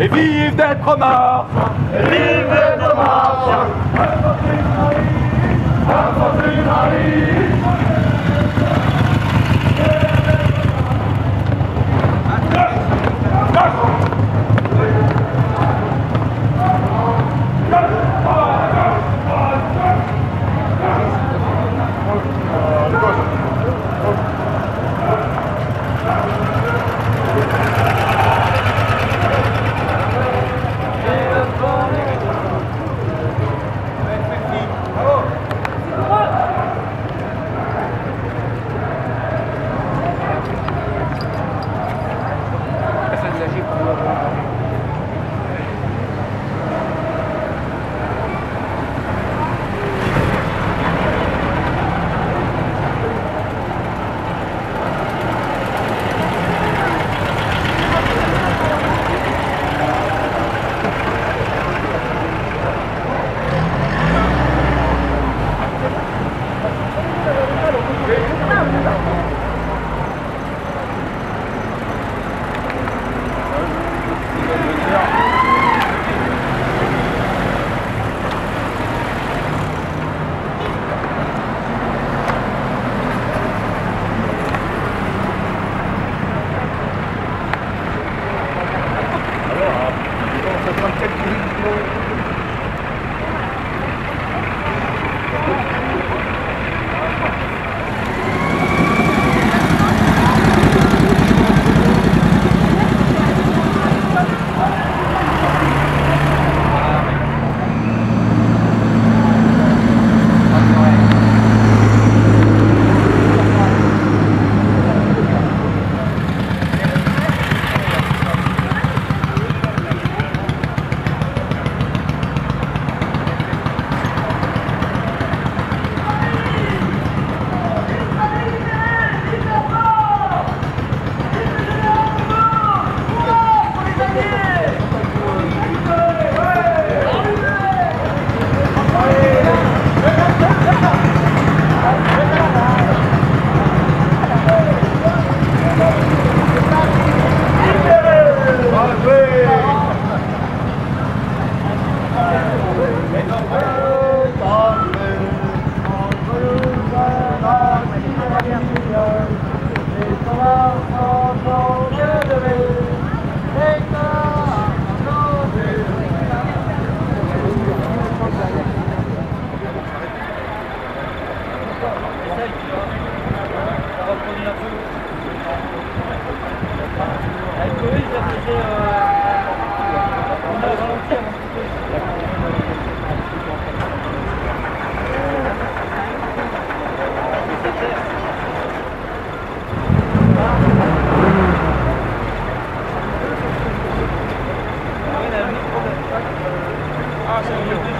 Et vive d'être mort. Et vive d'être mort. Marie Marie.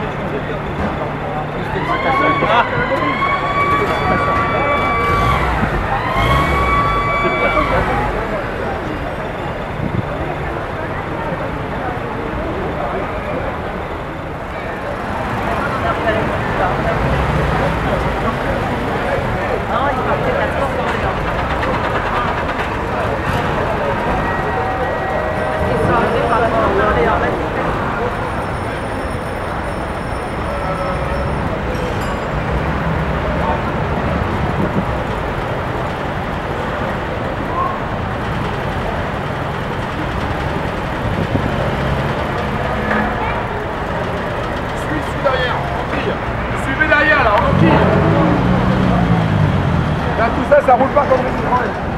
Infanterie ça, roule pas comme les